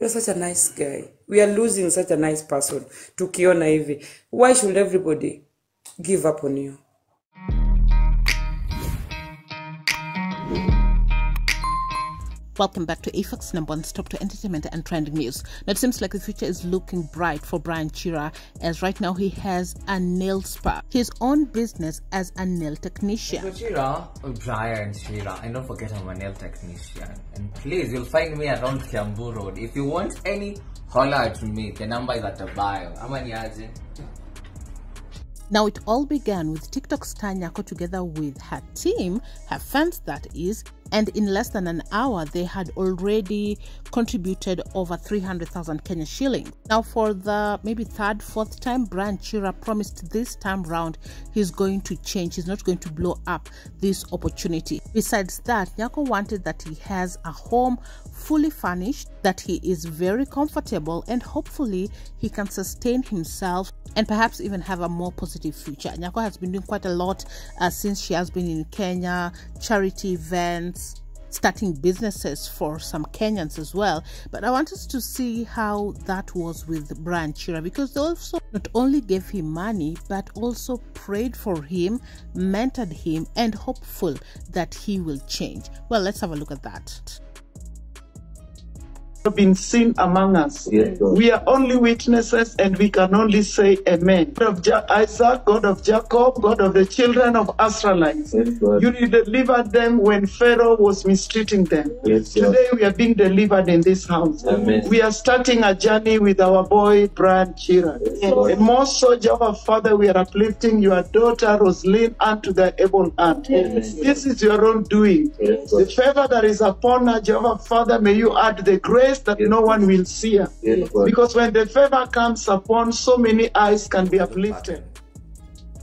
You're such a nice guy. We are losing such a nice person. Tukiona hivi. Why should everybody give up on you? Welcome back to Ayfacts number one stop to entertainment and trending news. Now it seems like the future is looking bright for Brian Chira as right now he has a nail spa, his own business as a nail technician. So Chira, oh, Brian Chira, and don't forget I'm a nail technician. And please, you'll find me around Kiambu Road. If you want any, holler at me. The number is at the bio. Ama niaje? Now, it all began with TikTok star Nyako together with her team, her fans that is, and in less than an hour, they had already contributed over 300,000 Kenya shillings. Now, for the maybe third, fourth time, Brian Chira promised this time round he's going to change. He's not going to blow up this opportunity. Besides that, Nyako wanted that he has a home fully furnished, that he is very comfortable, and hopefully he can sustain himself and perhaps even have a more positive future. Nyako has been doing quite a lot uh, since she has been in Kenya, charity events, starting businesses for some Kenyans as well. But I want us to see how that was with Brian Chira because they also not only gave him money but also prayed for him, mentored him, and hopeful that he will change. Well, let's have a look at that been seen among us. Yes, we are only witnesses and we can only say amen. God of ja- Isaac, God of Jacob, God of the children of Israelites. Yes, you delivered them when Pharaoh was mistreating them. Yes, Today we are being delivered in this house. Amen. We are starting a journey with our boy Brian Chira. And more so, Jehovah Father, we are uplifting your daughter Roslyn unto the able hand. This is your own doing. The favor that is upon her, Jehovah Father, may you add the grace that Yes. no one will see her. Yes, Because when the favor comes upon, so many eyes can be uplifted.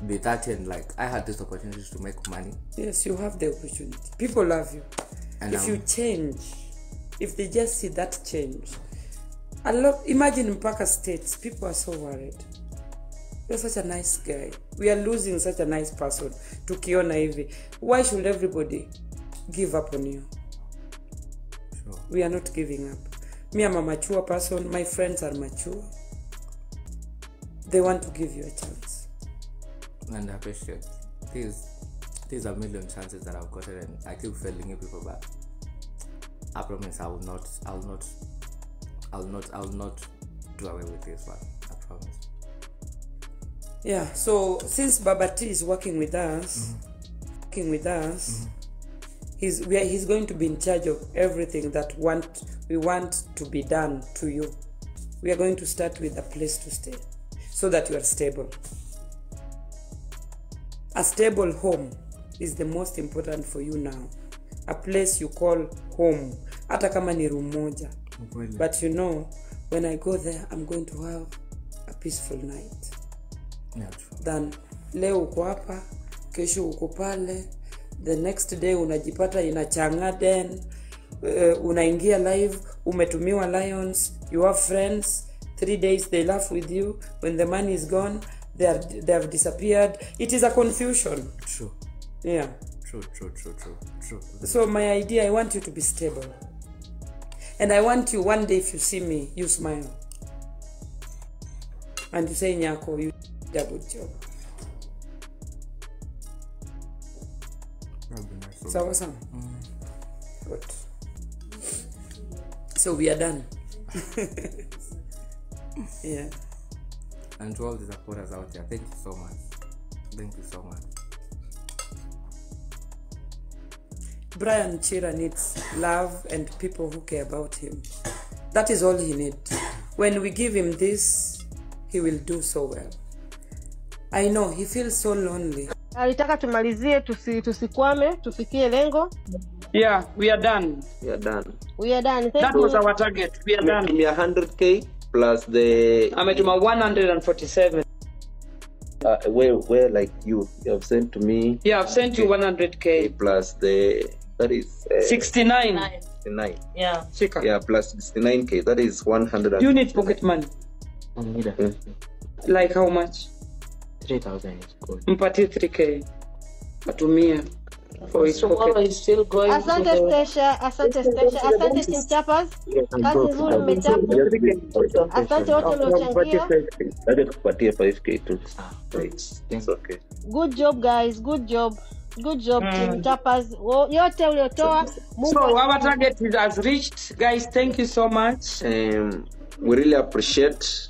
Be that and like, I had this opportunity to make money. Yes, you have the opportunity. People love you. And if I'm- you change, if they just see that change, a lot. Imagine Mpaka states, people are so worried. You're such a nice guy. We are losing such a nice person. Tukiona hivi. Why should everybody give up on you? Sure. We are not giving up. Me, I'm a mature person. My friends are mature. They want to give you a chance. And I appreciate. These, these are million chances that I've gotten and I keep failing you people but I promise I will not, I will not, I will not, I will not do away with this one. I promise. Yeah. So since Baba T is working with us, working with us, mm-hmm. he's we are, he's going to be in charge of everything that want we want to be done to you. We are going to start with a place to stay, so that you are stable. A stable home is the most important for you now. A place you call home, hata kama ni room moja. But you know, when I go there, I'm going to have a peaceful night. Then, than leo uko hapa kesho uko pale the next day unajipata inachanga den uh, unaingia live umetumiwa lions you have friends three days they laugh with you when the money is gone they, are, they have disappeared. It is a confusion. True. yeah. True, true, true, true, true. so my idea i want you to be stable. And i want you one day if you see me you smile. And you say nyako you did a good job. That'd be nice. sawa sawa good so we are done. Yeah. And to all the supporters out there, thank you so much. Thank you so much. brian chira needs love and people who care about him. That is all he needs when we give him this he will do so well. I know he feels so lonely. Alitaka tumalizie tusi, tusikwame tufikie lengo. Yeah we are done. We are done. We are done. Thank that you. was our target. We are done. Give me a hundred k plus the ametuma 147 uh, where where like you you have sent to me? Yeah i've sent you 100k plus the that is uh, 69 69 Yeah. shika yeah plus 69k that is 100 you need pocket money. Mhm. like how much? Three thousand is good. mpatie 3k atumia for his Tomorrow is still going Asante the Stesha, asante Stesha, asante Team Chappers. Kazi nzuri mmechapa. Asante wote Wampatie mliochangia. 5K. Aje tukupatie 5k tu. Thanks. It's okay. Good job guys, good job. Good job Team Chappers. Wo- Yote uliotoa Mungu So our target is has reached. Guys, thank you so much. um, we really appreciate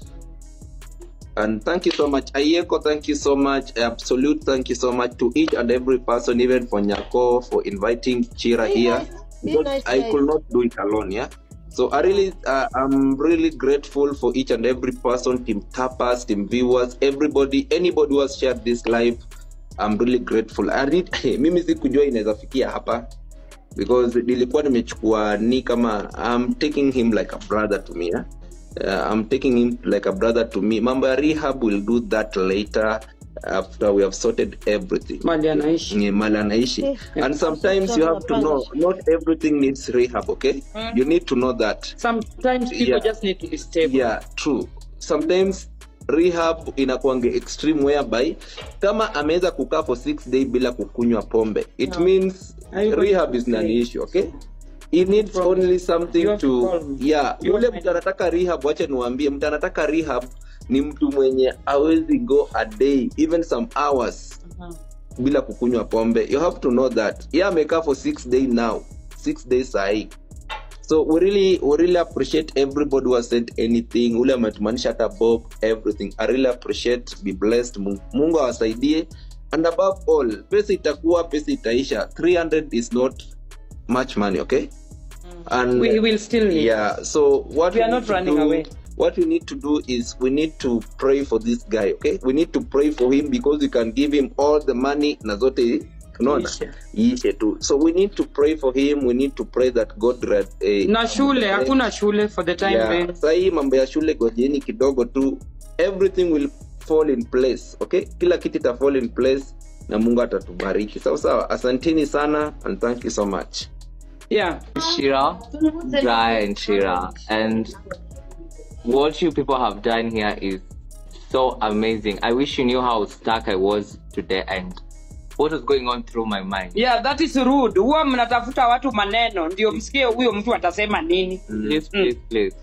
and thank you so much ayeko thank you so much absolute thank you so much to each and every person even for nyako for inviting chira Be here. nice, nice, i guys. could not do it alone yeah? So i really uh, i'm really grateful for each and every person team tappers team viewers everybody anybody who has shared this live i'm really grateful. I read, mimi sikujua inaweza fikia hapa. Because nilikuwa nimechukua ni kama i'm taking him like a brother to me yeah? Uh, i'm taking him like a brother to me. Mambo ya rehab will do that later after we have sorted everything. Mali anaishi. Mali anaishi. And sometimes you have to know not everything needs rehab okay? You need to know that. Sometimes people Yeah. just need to be stable. yeah true. Sometimes rehab inakuanga extreme whereby kama ameweza kukaa for 6 day bila kukunywa pombe it no. means rehab is nani issue okay he needs only something to yeah yule mtu anataka rehab wacha niwaambie mtu anataka rehab ni mtu mwenye awezi go a day even some hours bila kukunywa pombe. You have to know that. Ye amekaa for six day now six days sahii. So we really, we really appreciate everybody who has sent anything. Ule ametumanisha hata bob everything. I really appreciate be blessed. Mungu, mungu awasaidie. And above all pesa itakuwa pesa itaisha. 300 is not much money okay? And We will still need. yeah so what We are need not running do- away. what we need to do is we need to pray for this guy okay? We need to pray for him because we can give him all the money na zote unaona? Iishe. iishe tu. So we need to pray for him we need to pray that god read, eh, Na shule, hakuna shule for the time yeah, being. sahii mambo ya shule gojeni kidogo tu. Everything will fall in place okay? Kila kitu ta fall in place na mungu atatubariki. Sawa sawa. Asanteni sana and thank you so much Yeah. Chira, Dry and Shira. And what you people have done here is so amazing. I wish you knew how stuck I was today and what was going on through my mind. Yeah, that is rude. Huwa mnatafuta watu maneno ndio msikie huyo mtu atasema nini. Please, mm. please, please.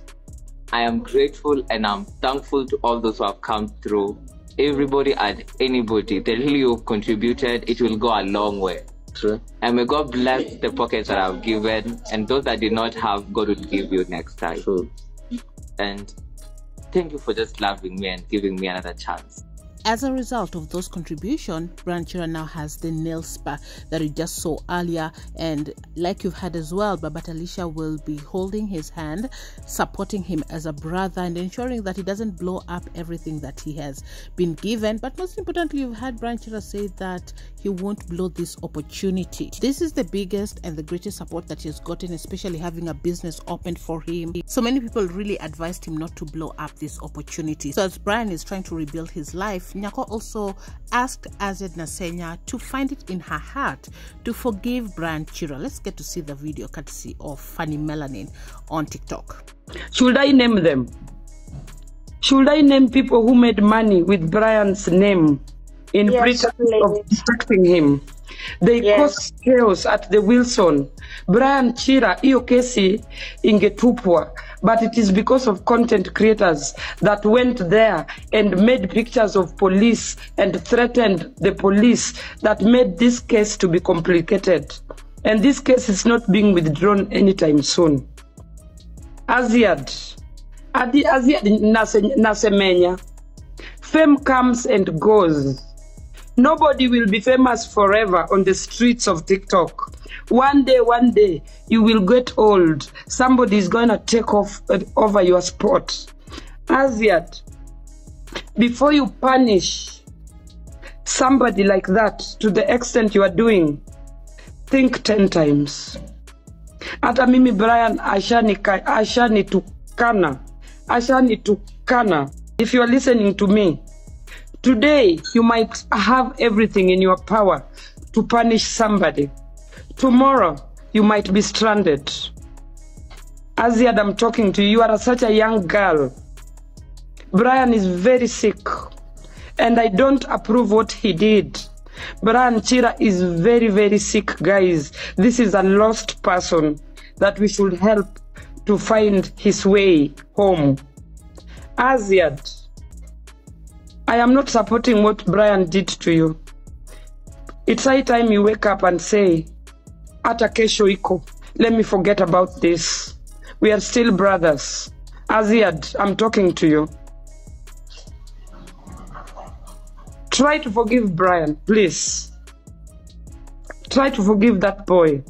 I am grateful and I'm thankful to all those who have come through. Everybody and anybody, the little you've contributed, it will go a long way. True. And may God bless the pockets that I've given, and those that did not have, God will give you next time. True. And thank you for just loving me and giving me another chance. As a result of those contributions, Brian Chira now has the nail spa that you just saw earlier. And like you've had as well, Baba Talisha will be holding his hand, supporting him as a brother, and ensuring that he doesn't blow up everything that he has been given. But most importantly, you've had Brian Chira say that he won't blow this opportunity. This is the biggest and the greatest support that he has gotten, especially having a business opened for him. So many people really advised him not to blow up this opportunity. So as Brian is trying to rebuild his life, Nyako also asked Azziad Nasenya to find it in her heart to forgive Brian Chira. Let's get to see the video courtesy of Fanny Melanin on TikTok. Should I name them? Should I name people who made money with Brian's name in Yes, pretense please. of distracting him? They Yes. caused chaos at the Wilson. Brian Chira, hiyo kesi ingetupwa, but it is because of content creators that went there and made pictures of police and threatened the police that made this case to be complicated. And this case is not being withdrawn anytime soon. Azziad. Adi Azziad nase- nasemenya. Fame comes and goes. Nobody will be famous forever on the streets of TikTok. One day, one day, you will get old. Somebody is going to take off uh, over your spot. Azziad, before you punish somebody like that to the extent you are doing, think 10 times. hata mimi brian ashanitukana ashanitukana if you are listening to me today you might have everything in your power to punish somebody tomorrow you might be stranded azziad i'm talking to you you are such a young girl brian is very sick and i don't approve what he did Brian Chira is very, very sick, guys. This is a lost person that we should help to find his way home. Azziad, I am not supporting what Brian did to you. It's high time you wake up and say, Ata kesho iko. Let me forget about this. We are still brothers. Azziad, I'm talking to you. Try to forgive Brian, please. Try to forgive that boy.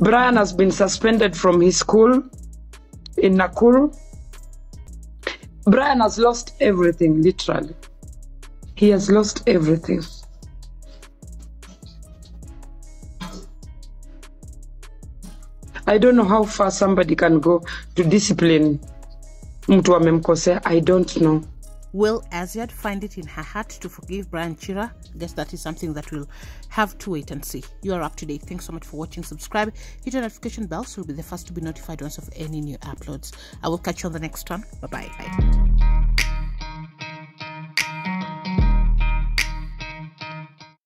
Brian has been suspended from his school in Nakuru. Brian has lost everything, literally. He has lost everything. I don't know how far somebody can go to discipline mtu amemkosea. I don't know. Will Azziad find it in her heart to forgive Brian Chira? I guess that is something that we'll have to wait and see. You are up to date. Thanks so much for watching. Subscribe, hit the notification bell so you'll be the first to be notified once of any new uploads. I will catch you on the next one. Bye bye.